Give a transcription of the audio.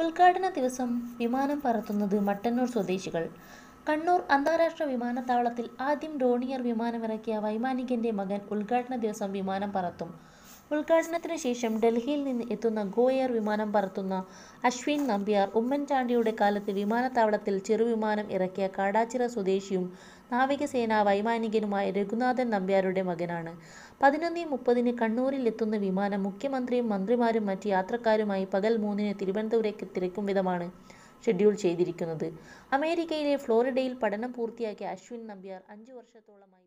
ഉദ്ഘാടന ദിവസം വിമാനം പറത്തുന്നത് മട്ടന്നൂർ സ്വദേശികൾ. കണ്ണൂർ അന്താരാഷ്ട്ര വിമാനത്താവളത്തിൽ ആദ്യം ഡോണിയർ വിമാനമിറക്കിയ വൈമാനികന്റെ മകൻ ഉദ്ഘാടന ദിവസം വിമാനം പറത്തും. ഉദ്ഘാടനത്തിന് ശേഷം ഡൽഹിയിൽ നിന്ന് എത്തുന്ന ഗോ എയർ വിമാനം പറത്തുന്ന അശ്വിൻ നമ്പ്യാർ ഉമ്മൻചാണ്ടിയുടെ കാലത്ത് വിമാനത്താവളത്തിൽ ചെറുവിമാനം ഇറക്കിയ കാടാച്ചിറ സ്വദേശിയും നാവികസേനാ വൈമാനികനുമായ രഘുനാഥൻ നമ്പ്യാരുടെ മകനാണ്. പതിനൊന്ന് മുപ്പതിന് കണ്ണൂരിൽ എത്തുന്ന വിമാനം മുഖ്യമന്ത്രിയും മന്ത്രിമാരും മറ്റ് യാത്രക്കാരുമായി പകൽ മൂന്നിന് തിരുവനന്തപുരത്തേക്ക് തിരക്കും വിധമാണ് ഷെഡ്യൂൾ ചെയ്തിരിക്കുന്നത്. അമേരിക്കയിലെ ഫ്ലോറിഡയിൽ പഠനം പൂർത്തിയാക്കിയ അശ്വിൻ നമ്പ്യാർ അഞ്ചു വർഷത്തോളമായി